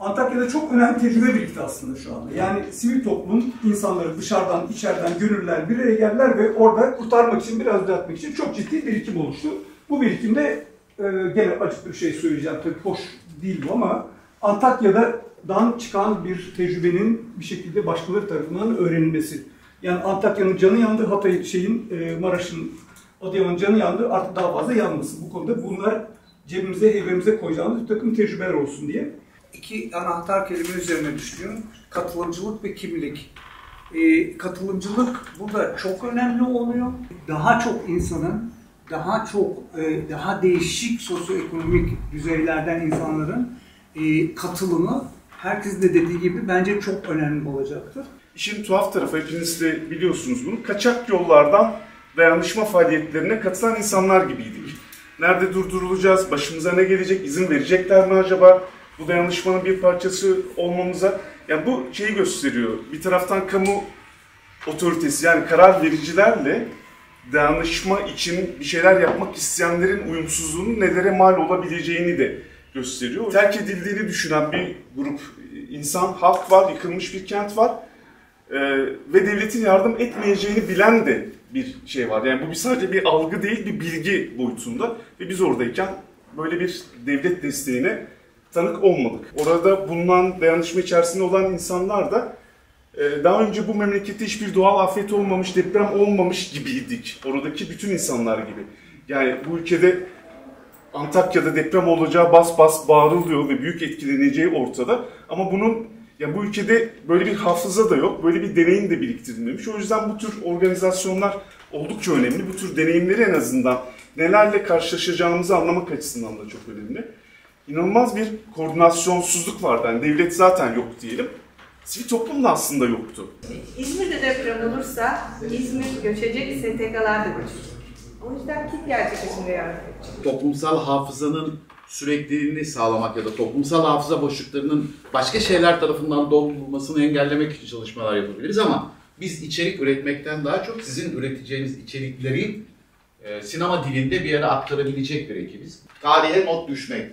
Antakya'da çok önemli tecrübe birikti aslında şu anda. Yani sivil toplum insanları dışarıdan, içeriden gönüller bir araya geldiler ve orada kurtarmak için, biraz düzeltmek için çok ciddi birikim oluştu. Bu birikimde e, gene açık bir şey söyleyeceğim tabii hoş değil bu ama Antakya'dan çıkan bir tecrübenin bir şekilde başkaları tarafından öğrenilmesi. Yani Antakya'nın canı yandı, Hatay şeyin, e, Maraş'ın, Adıyaman'ın canı yandı, artık daha fazla yanmasın. Bu konuda bunlar cebimize, heybemize koyacağımız bir takım tecrübeler olsun diye. İki anahtar kelime üzerine düşünüyorum. Katılımcılık ve kimlik. Ee, katılımcılık burada çok önemli oluyor. Daha çok insanın, daha çok, e, daha değişik sosyoekonomik düzeylerden insanların e, katılımı herkesin de dediği gibi bence çok önemli olacaktır. İşin tuhaf tarafı hepiniz de biliyorsunuz bunu. Kaçak yollardan dayanışma faaliyetlerine katılan insanlar gibiydik. Nerede durdurulacağız, başımıza ne gelecek, izin verecekler mi acaba? Bu dayanışmanın bir parçası olmamıza. Yani bu şeyi gösteriyor. Bir taraftan kamu otoritesi yani karar vericilerle dayanışma için bir şeyler yapmak isteyenlerin uyumsuzluğunun nelere mal olabileceğini de gösteriyor. Terk edildiğini düşünen bir grup insan, halk var, yıkılmış bir kent var ee, ve devletin yardım etmeyeceğini bilen de bir şey var. Yani bu bir sadece bir algı değil, bir bilgi boyutunda ve biz oradayken böyle bir devlet desteğine tanık olmadık. Orada bulunan dayanışma içerisinde olan insanlar da e, daha önce bu memlekette hiçbir doğal afet olmamış, deprem olmamış gibiydik. Oradaki bütün insanlar gibi. Yani bu ülkede Antakya'da deprem olacağı bas bas bağırılıyor ve büyük etkileneceği ortada. Ama bunun ya bu ülkede böyle bir hafıza da yok, böyle bir deneyim de biriktirilmemiş. O yüzden bu tür organizasyonlar oldukça önemli. Bu tür deneyimleri en azından nelerle karşılaşacağımızı anlamak açısından da çok önemli. İnanılmaz bir koordinasyonsuzluk vardı. Yani devlet zaten yok diyelim. Sivil toplum da aslında yoktu. İzmir'de deprem olursa İzmir göçecek, STK'lar da göçecek. O yüzden kit gerçekleşimde yardım edecek. toplumsal hafızanın sürekliliğini sağlamak ya da toplumsal hafıza boşluklarının başka şeyler tarafından doldurulmasını engellemek için çalışmalar yapabiliriz ama biz içerik üretmekten daha çok sizin üreteceğiniz içerikleri e, sinema dilinde bir yere aktarabilecek bir ekibiz. Tarihe not düşmek,